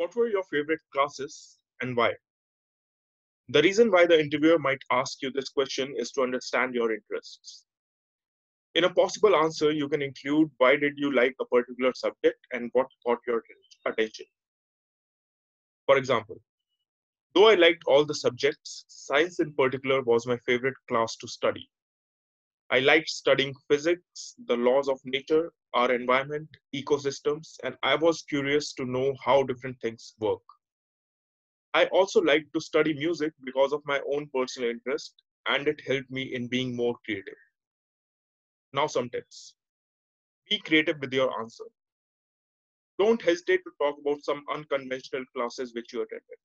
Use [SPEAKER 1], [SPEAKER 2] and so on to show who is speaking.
[SPEAKER 1] What were your favorite classes and why? The reason why the interviewer might ask you this question is to understand your interests. In a possible answer, you can include why did you like a particular subject and what caught your attention. For example, though I liked all the subjects, science in particular was my favorite class to study. I liked studying physics, the laws of nature, our environment, ecosystems, and I was curious to know how different things work. I also liked to study music because of my own personal interest, and it helped me in being more creative. Now, some tips be creative with your answer. Don't hesitate to talk about some unconventional classes which you attended.